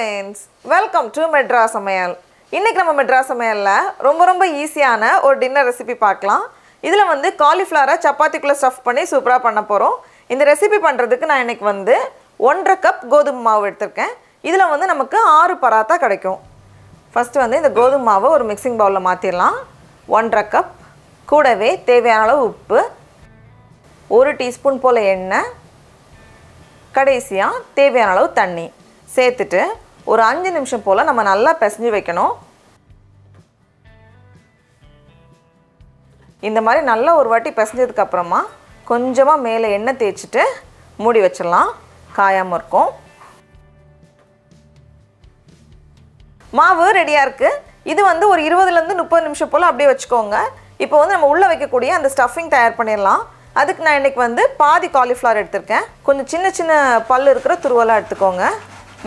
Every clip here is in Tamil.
ஃப்ரெண்ட்ஸ் வெல்கம் டு மெட்ரா சமையல் இன்றைக்கி நம்ம மெட்ரா சமையலில் ரொம்ப ரொம்ப ஈஸியான ஒரு டின்னர் ரெசிபி பார்க்கலாம். இதில் வந்து காலிஃப்ளவரை சப்பாத்திக்குள்ளே ஸ்டஃப் பண்ணி சூப்பராக பண்ண போகிறோம் இந்த ரெசிபி பண்ணுறதுக்கு நான் இன்றைக்கி வந்து ஒன்றரை கப் கோதுமை மாவு எடுத்திருக்கேன். இதில் வந்து நமக்கு ஆறு பராத்தா கிடைக்கும். ஃபஸ்ட்டு வந்து இந்த கோதுமை மாவை ஒரு மிக்சிங் பவுலில் மாற்றிடலாம் ஒன்றரை கப் கூடவே தேவையான அளவு உப்பு ஒரு டீஸ்பூன் போல் எண்ணெய் கடைசியாக தேவையான அளவு தண்ணி. சேர்த்துட்டு ஒரு அஞ்சு நிமிஷம் போல் நம்ம நல்லா பிசைஞ்சு வைக்கணும். இந்த மாதிரி நல்லா ஒரு வாட்டி பிசைஞ்சதுக்கு அப்புறமா கொஞ்சமாக மேலே எண்ணெய் தேய்ச்சிட்டு மூடி வச்சிடலாம். காயாமல் இருக்கும். மாவு ரெடியாக இருக்குது இது வந்து ஒரு இருபதுலேருந்து முப்பது நிமிஷம் போல் அப்படியே வச்சுக்கோங்க. இப்போ வந்து நம்ம உள்ளே வைக்கக்கூடிய அந்த ஸ்டஃபிங் தயார் பண்ணிடலாம். அதுக்கு நான் இன்றைக்கி வந்து பாதி காலிஃப்ளவர் எடுத்திருக்கேன். கொஞ்சம் சின்ன சின்ன பல் இருக்கிற துருவலாக எடுத்துக்கோங்க.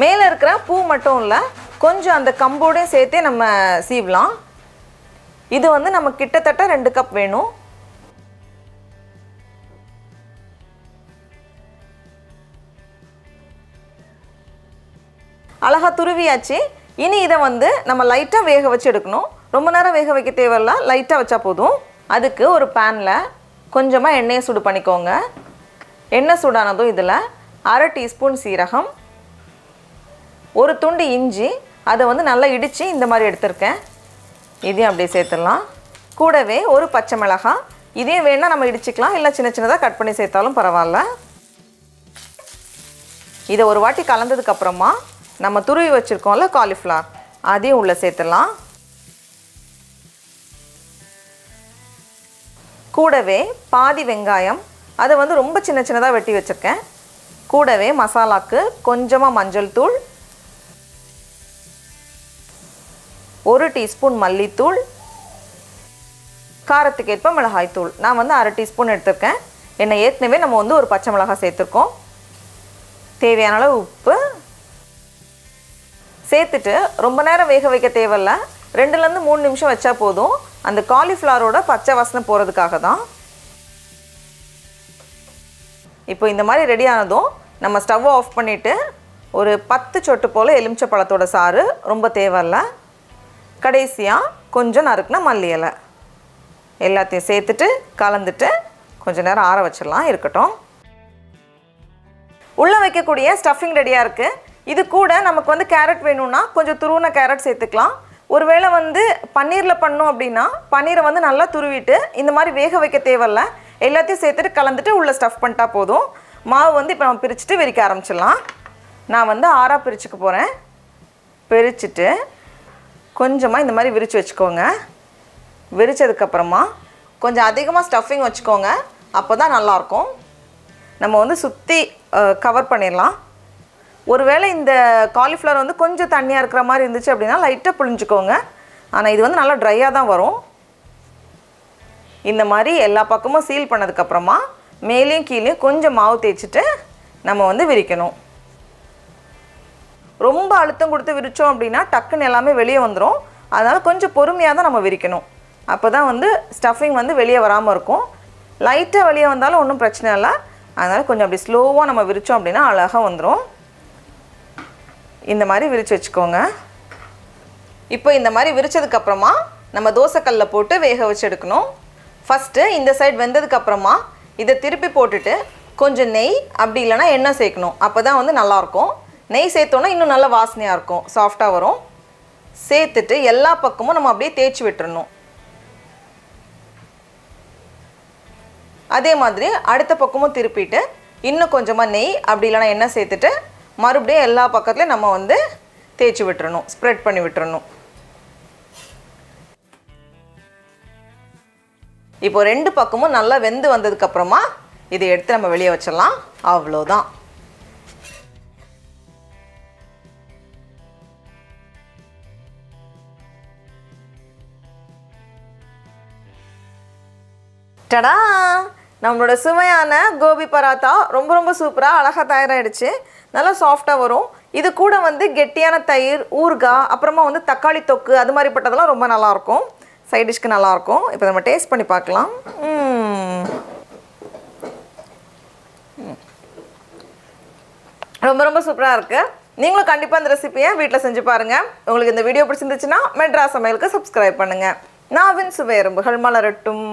மேலே இருக்கிற பூ மட்டும் இல்லை கொஞ்சம் அந்த கம்போடையும் சேர்த்தே நம்ம சீவலாம். இது வந்து நம்ம கிட்டத்தட்ட ரெண்டு கப் வேணும். அழகாக துருவியாச்சு. இனி இதை வந்து நம்ம லைட்டாக வேக வச்சு எடுக்கணும். ரொம்ப நேரம் வேக வைக்க தேவையில்ல லைட்டாக வச்சா போதும். அதுக்கு ஒரு பேனில் கொஞ்சமாக எண்ணெயை சூடு பண்ணிக்கோங்க. எண்ணெய் சூடானதும் இதில் அரை டீஸ்பூன் சீரகம் ஒரு துண்டு இஞ்சி அதை வந்து நல்லா இடித்து இந்த மாதிரி எடுத்திருக்கேன். இதையும் அப்படியே சேர்த்துடலாம். கூடவே ஒரு பச்சை மிளகாய். இதையும் வேணால் நம்ம இடிச்சுக்கலாம். இல்லை சின்ன சின்னதாக கட் பண்ணி சேர்த்தாலும் பரவாயில்ல. இதை ஒரு வாட்டி கலந்ததுக்கப்புறமா நம்ம துருவி வச்சுருக்கோம்ல காலிஃப்ளவர் அதையும் உள்ளே சேர்த்துடலாம். கூடவே பாதி வெங்காயம். அதை வந்து ரொம்ப சின்ன சின்னதாக வெட்டி வச்சுருக்கேன். கூடவே மசாலாக்கு கொஞ்சமாக மஞ்சள் தூள் ஒரு டீஸ்பூன் மல்லித்தூள் காரத்துக்கு ஏற்ப மிளகாய் தூள் நான் வந்து அரை டீஸ்பூன் எடுத்திருக்கேன். என்னை ஏற்கனவே நம்ம வந்து ஒரு பச்சை மிளகாய் சேர்த்துருக்கோம். தேவையான அளவு உப்பு. சேர்த்துட்டு ரொம்ப நேரம் வேக வைக்க தேவையில்ல. ரெண்டுலேருந்து மூணு நிமிஷம் வச்சா போதும். அந்த காலிஃப்ளவரோட பச்சை வாசனை போகிறதுக்காக தான். இப்போ இந்த மாதிரி ரெடி ஆனதும் நம்ம ஸ்டவ் ஆஃப் பண்ணிவிட்டு ஒரு பத்து சொட்டு போல் எலுமிச்சை பழத்தோட சாறு ரொம்ப தேவையில்லை. கடைசியாக கொஞ்சம் நறுக்குனா மல்லி இலை. எல்லாத்தையும் சேர்த்துட்டு கலந்துட்டு கொஞ்ச நேரம் ஆற வச்சிடலாம் இருக்கட்டும். உள்ளே வைக்கக்கூடிய ஸ்டஃபிங் ரெடியாக இருக்குது இது கூட நமக்கு வந்து கேரட் வேணும்னா கொஞ்சம் துருவின கேரட் சேர்த்துக்கலாம். ஒருவேளை வந்து பன்னீரில் பண்ணோம் அப்படின்னா பன்னீரை வந்து நல்லா துருவிட்டு இந்த மாதிரி வேக வைக்க தேவையில்ல. எல்லாத்தையும் சேர்த்துட்டு கலந்துட்டு உள்ளே ஸ்டஃப் பண்ணிட்டா போதும். மாவு வந்து இப்போ நம்ம பிரிச்சுட்டு விரிக்க ஆரம்பிச்சிடலாம். நான் வந்து ஆறாக பிரிச்சுக்க போகிறேன் பிரிச்சுட்டு கொஞ்சமாக இந்த மாதிரி விரித்து வச்சுக்கோங்க. விரித்ததுக்கப்புறமா கொஞ்சம் அதிகமாக ஸ்டஃபிங் வச்சுக்கோங்க. அப்போ தான் நல்லாயிருக்கும். நம்ம வந்து சுற்றி கவர் பண்ணிடலாம். ஒருவேளை இந்த காலிஃப்ளவர் வந்து கொஞ்சம் தண்ணியாக இருக்கிற மாதிரி இருந்துச்சு அப்படின்னா லைட்டாக புழிஞ்சுக்கோங்க. ஆனால் இது வந்து நல்லா ட்ரையாக தான் வரும். இந்த மாதிரி எல்லா பக்கமும் சீல் பண்ணதுக்கப்புறமா மேலேயும் கீழேயும் கொஞ்சம் மாவு தேய்ச்சிட்டு நம்ம வந்து விரிக்கணும். ரொம்ப அழுத்தம் கொடுத்து விரித்தோம் அப்படின்னா டக்குன்னு எல்லாமே வெளியே வந்துடும் அதனால் கொஞ்சம் பொறுமையாக தான் நம்ம விரிக்கணும். அப்போ தான் வந்து ஸ்டஃபிங் வந்து வெளியே வராமல் இருக்கும். லைட்டாக வெளியே வந்தாலும் ஒன்றும் பிரச்சனை இல்லை. அதனால் கொஞ்சம் அப்படி ஸ்லோவாக நம்ம விரித்தோம் அப்படின்னா அழகாக வந்துடும் இந்த மாதிரி விரித்து வச்சுக்கோங்க. இப்போ இந்த மாதிரி விரிச்சதுக்கப்புறமா நம்ம தோசைக்கல்லில் போட்டு வேக வச்சு எடுக்கணும். ஃபஸ்ட்டு இந்த சைடு வெந்ததுக்கப்புறமா இதை திருப்பி போட்டுட்டு கொஞ்சம் நெய் அப்படி இல்லைன்னா எண்ணெய் சேர்க்கணும். அப்போ தான் வந்து நல்லாயிருக்கும் நெய் சேர்த்தோன்னா இன்னும் நல்லா வாசனையாக இருக்கும் சாஃப்டாக வரும். சேர்த்துட்டு எல்லா பக்கமும் நம்ம அப்படியே தேய்ச்சி விட்டுறணும். அதே மாதிரி அடுத்த பக்கமும் திருப்பிட்டு இன்னும் கொஞ்சமாக நெய் அப்படி இல்லைன்னா எண்ணெய் சேர்த்துட்டு மறுபடியும் எல்லா பக்கத்துலையும் நம்ம வந்து தேய்ச்சி விட்டுறணும் ஸ்ப்ரெட் பண்ணி விட்டுறணும். இப்போ ரெண்டு பக்கமும் நல்லா வெந்து வந்ததுக்கப்புறமா இதை எடுத்து நம்ம வெளியே வச்சிடலாம். அவ்வளோதான் டடா! நம்மளோட சுவையான கோபி பராத்தா ரொம்ப ரொம்ப சூப்பராக அழகாக தயாராகிடுச்சு நல்லா சாஃப்டாக வரும். இது கூட வந்து கெட்டியான தயிர் ஊறுகாய் அப்புறமா வந்து தக்காளி தொக்கு அது மாதிரிப்பட்டதெல்லாம் ரொம்ப நல்லாயிருக்கும். சைட் டிஷ்க்கு நல்லாயிருக்கும். இப்போ நம்ம டேஸ்ட் பண்ணி பார்க்கலாம். ரொம்ப ரொம்ப சூப்பராக இருக்குது நீங்களும் கண்டிப்பாக இந்த ரெசிபியை வீட்டில் செஞ்சு பாருங்கள் உங்களுக்கு இந்த வீடியோ பிடிச்சிருந்துச்சுன்னா மெட்ராஸ் சமையலுக்கு சப்ஸ்கிரைப் பண்ணுங்கள் நாவின் சுவை எறும்புகள் மலரட்டும்